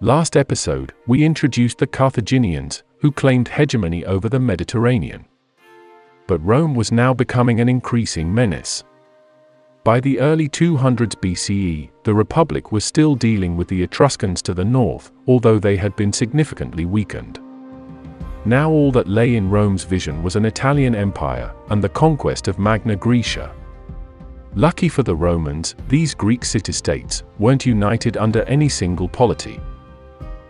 Last episode, we introduced the Carthaginians, who claimed hegemony over the Mediterranean. But Rome was now becoming an increasing menace. By the early 200s BCE, the Republic was still dealing with the Etruscans to the north, although they had been significantly weakened. Now all that lay in Rome's vision was an Italian empire and the conquest of Magna Graecia. Lucky for the Romans, these Greek city-states weren't united under any single polity.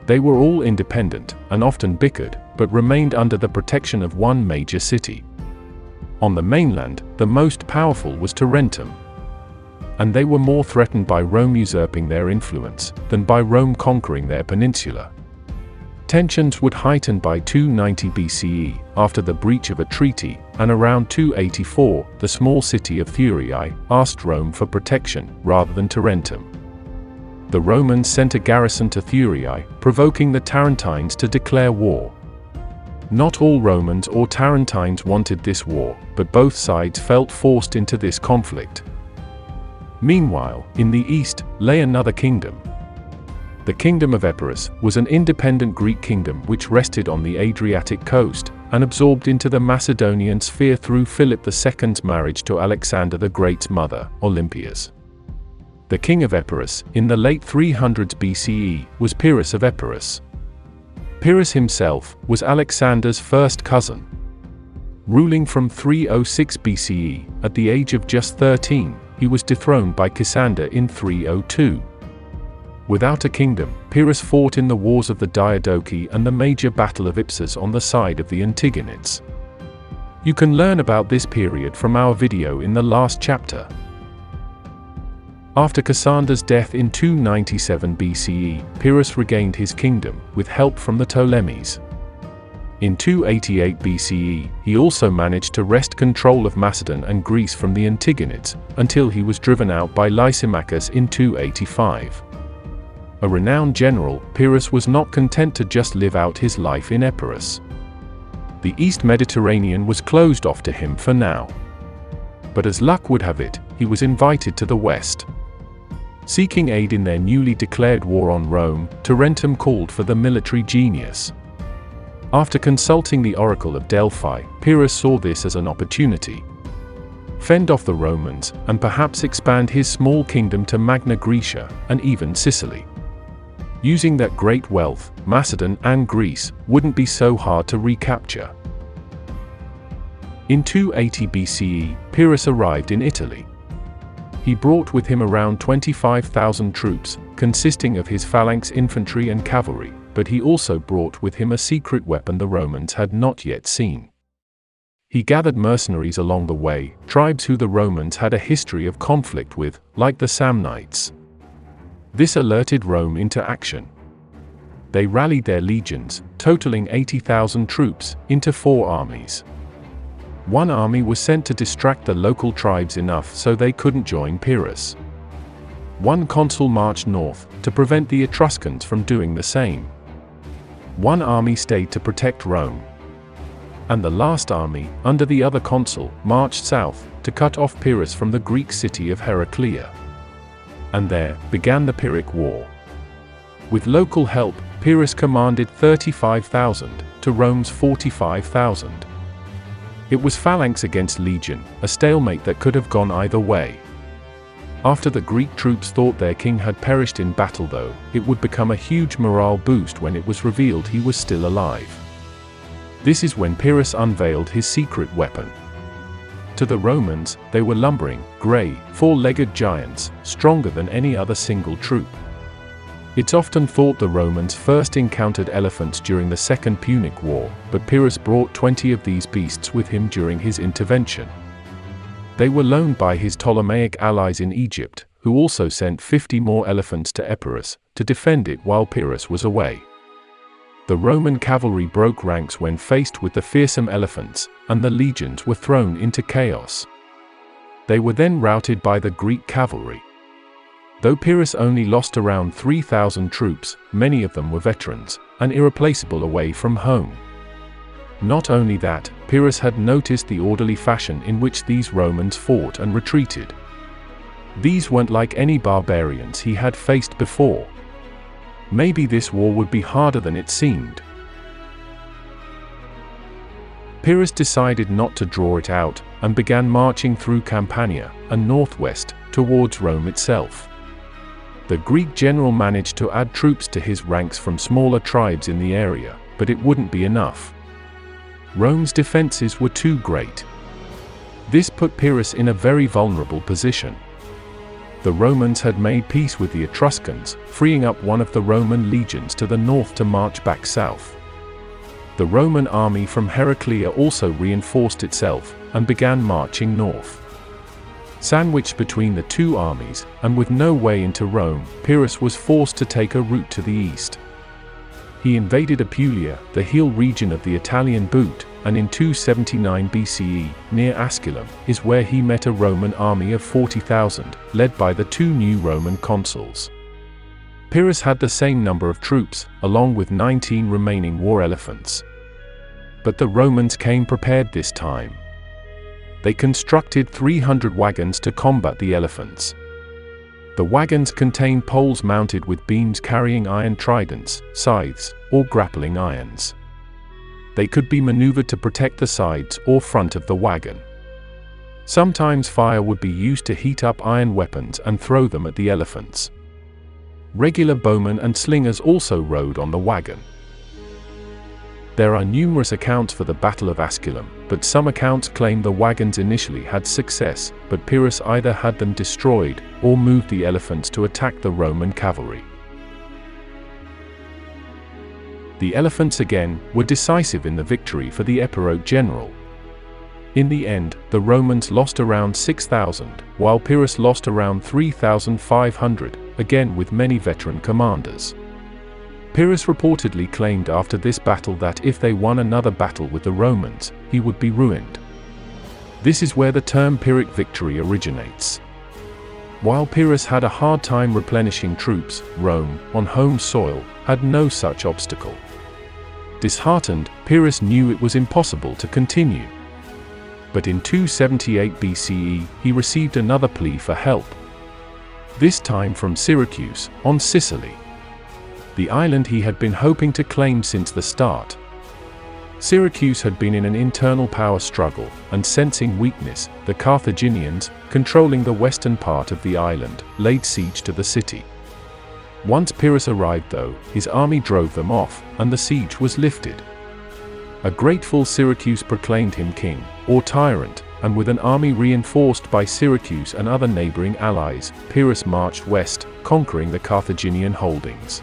They were all independent and often bickered, but remained under the protection of one major city. On the mainland, the most powerful was Tarentum. And they were more threatened by Rome usurping their influence than by Rome conquering their peninsula. Tensions would heighten by 290 BCE, after the breach of a treaty, and around 284, the small city of Thurii asked Rome for protection, rather than Tarentum. The Romans sent a garrison to Thurii, provoking the Tarentines to declare war. Not all Romans or Tarentines wanted this war, but both sides felt forced into this conflict. Meanwhile, in the east, lay another kingdom, the Kingdom of Epirus was an independent Greek kingdom which rested on the Adriatic coast and absorbed into the Macedonian sphere through Philip II's marriage to Alexander the Great's mother, Olympias. The king of Epirus, in the late 300s BCE, was Pyrrhus of Epirus. Pyrrhus himself was Alexander's first cousin. Ruling from 306 BCE, at the age of just 13, he was dethroned by Cassander in 302. Without a kingdom, Pyrrhus fought in the wars of the Diadochi and the major battle of Ipsus on the side of the Antigonids. You can learn about this period from our video in the last chapter. After Cassander's death in 297 BCE, Pyrrhus regained his kingdom, with help from the Ptolemies. In 288 BCE, he also managed to wrest control of Macedon and Greece from the Antigonids, until he was driven out by Lysimachus in 285. A renowned general, Pyrrhus was not content to just live out his life in Epirus. The East Mediterranean was closed off to him for now. But as luck would have it, he was invited to the West. Seeking aid in their newly declared war on Rome, Tarentum called for the military genius. After consulting the Oracle of Delphi, Pyrrhus saw this as an opportunity. Fend off the Romans, and perhaps expand his small kingdom to Magna Graecia, and even Sicily. Using that great wealth, Macedon and Greece wouldn't be so hard to recapture. In 280 BCE, Pyrrhus arrived in Italy. He brought with him around 25,000 troops, consisting of his phalanx infantry and cavalry, but he also brought with him a secret weapon the Romans had not yet seen. He gathered mercenaries along the way, tribes who the Romans had a history of conflict with, like the Samnites. This alerted Rome into action. They rallied their legions, totaling 80,000 troops, into four armies. One army was sent to distract the local tribes enough so they couldn't join Pyrrhus. One consul marched north, to prevent the Etruscans from doing the same. One army stayed to protect Rome. And the last army, under the other consul, marched south, to cut off Pyrrhus from the Greek city of Heraclea and there began the Pyrrhic War. With local help, Pyrrhus commanded 35,000 to Rome's 45,000. It was phalanx against legion, a stalemate that could have gone either way. After the Greek troops thought their king had perished in battle though, it would become a huge morale boost when it was revealed he was still alive. This is when Pyrrhus unveiled his secret weapon, to the Romans, they were lumbering, grey, four-legged giants, stronger than any other single troop. It's often thought the Romans first encountered elephants during the Second Punic War, but Pyrrhus brought 20 of these beasts with him during his intervention. They were loaned by his Ptolemaic allies in Egypt, who also sent 50 more elephants to Epirus, to defend it while Pyrrhus was away. The Roman cavalry broke ranks when faced with the fearsome elephants, and the legions were thrown into chaos. They were then routed by the Greek cavalry. Though Pyrrhus only lost around 3,000 troops, many of them were veterans, and irreplaceable away from home. Not only that, Pyrrhus had noticed the orderly fashion in which these Romans fought and retreated. These weren't like any barbarians he had faced before. Maybe this war would be harder than it seemed. Pyrrhus decided not to draw it out, and began marching through Campania, and northwest, towards Rome itself. The Greek general managed to add troops to his ranks from smaller tribes in the area, but it wouldn't be enough. Rome's defenses were too great. This put Pyrrhus in a very vulnerable position. The Romans had made peace with the Etruscans, freeing up one of the Roman legions to the north to march back south. The Roman army from Heraclea also reinforced itself, and began marching north. Sandwiched between the two armies, and with no way into Rome, Pyrrhus was forced to take a route to the east. He invaded Apulia, the heel region of the Italian Boot, and in 279 BCE, near Asculum, is where he met a Roman army of 40,000, led by the two new Roman consuls. Pyrrhus had the same number of troops, along with 19 remaining war elephants. But the Romans came prepared this time. They constructed 300 wagons to combat the elephants. The wagons contained poles mounted with beams carrying iron tridents, scythes, or grappling irons. They could be maneuvered to protect the sides or front of the wagon. Sometimes fire would be used to heat up iron weapons and throw them at the elephants. Regular bowmen and slingers also rode on the wagon. There are numerous accounts for the Battle of Asculum, but some accounts claim the wagons initially had success, but Pyrrhus either had them destroyed, or moved the elephants to attack the Roman cavalry. The elephants again were decisive in the victory for the Epirote general. In the end, the Romans lost around 6,000, while Pyrrhus lost around 3,500, again with many veteran commanders. Pyrrhus reportedly claimed after this battle that if they won another battle with the Romans, he would be ruined. This is where the term Pyrrhic victory originates. While Pyrrhus had a hard time replenishing troops, Rome, on home soil, had no such obstacle. Disheartened, Pyrrhus knew it was impossible to continue. But in 278 BCE, he received another plea for help. This time from Syracuse, on Sicily the island he had been hoping to claim since the start. Syracuse had been in an internal power struggle, and sensing weakness, the Carthaginians, controlling the western part of the island, laid siege to the city. Once Pyrrhus arrived though, his army drove them off, and the siege was lifted. A grateful Syracuse proclaimed him king, or tyrant, and with an army reinforced by Syracuse and other neighboring allies, Pyrrhus marched west, conquering the Carthaginian holdings.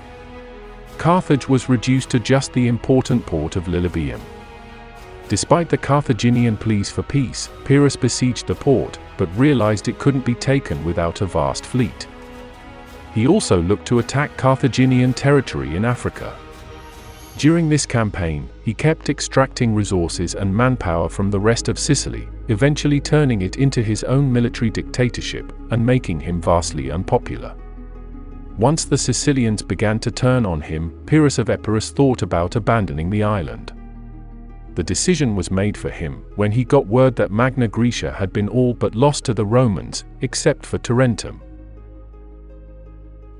Carthage was reduced to just the important port of Lilybaeum. Despite the Carthaginian pleas for peace, Pyrrhus besieged the port, but realized it couldn't be taken without a vast fleet. He also looked to attack Carthaginian territory in Africa. During this campaign, he kept extracting resources and manpower from the rest of Sicily, eventually turning it into his own military dictatorship and making him vastly unpopular. Once the Sicilians began to turn on him, Pyrrhus of Epirus thought about abandoning the island. The decision was made for him when he got word that Magna Graecia had been all but lost to the Romans, except for Tarentum.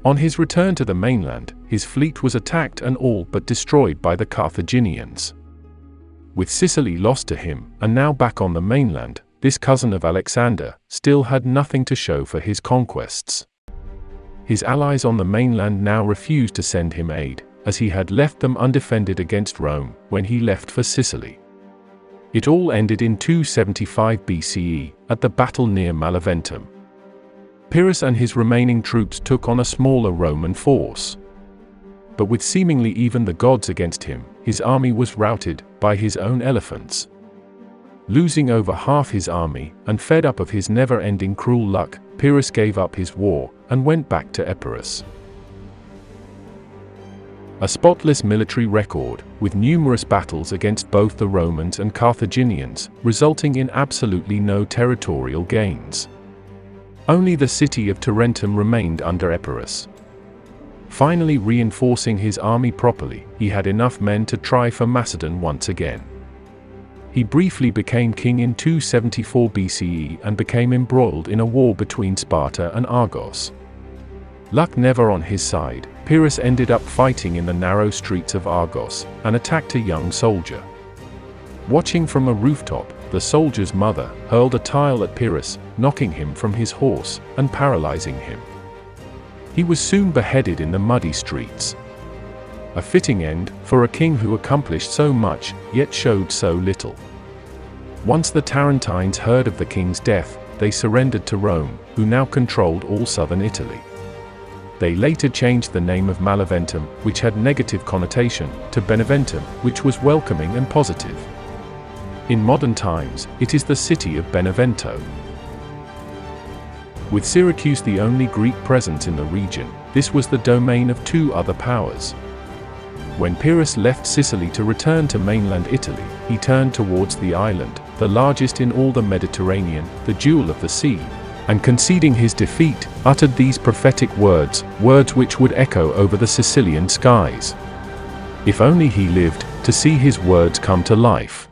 On his return to the mainland, his fleet was attacked and all but destroyed by the Carthaginians. With Sicily lost to him, and now back on the mainland, this cousin of Alexander still had nothing to show for his conquests. His allies on the mainland now refused to send him aid, as he had left them undefended against Rome when he left for Sicily. It all ended in 275 BCE, at the battle near Maleventum. Pyrrhus and his remaining troops took on a smaller Roman force. But with seemingly even the gods against him, his army was routed by his own elephants. Losing over half his army, and fed up of his never-ending cruel luck, Pyrrhus gave up his war, and went back to Epirus. A spotless military record, with numerous battles against both the Romans and Carthaginians, resulting in absolutely no territorial gains. Only the city of Tarentum remained under Epirus. Finally reinforcing his army properly, he had enough men to try for Macedon once again. He briefly became king in 274 BCE and became embroiled in a war between Sparta and Argos. Luck never on his side, Pyrrhus ended up fighting in the narrow streets of Argos, and attacked a young soldier. Watching from a rooftop, the soldier's mother hurled a tile at Pyrrhus, knocking him from his horse, and paralyzing him. He was soon beheaded in the muddy streets. A fitting end, for a king who accomplished so much, yet showed so little. Once the Tarentines heard of the king's death, they surrendered to Rome, who now controlled all southern Italy. They later changed the name of Maleventum, which had negative connotation, to Beneventum, which was welcoming and positive. In modern times, it is the city of Benevento. With Syracuse the only Greek presence in the region, this was the domain of two other powers. When Pyrrhus left Sicily to return to mainland Italy, he turned towards the island, the largest in all the Mediterranean, the jewel of the sea, and conceding his defeat, uttered these prophetic words, words which would echo over the Sicilian skies. If only he lived, to see his words come to life.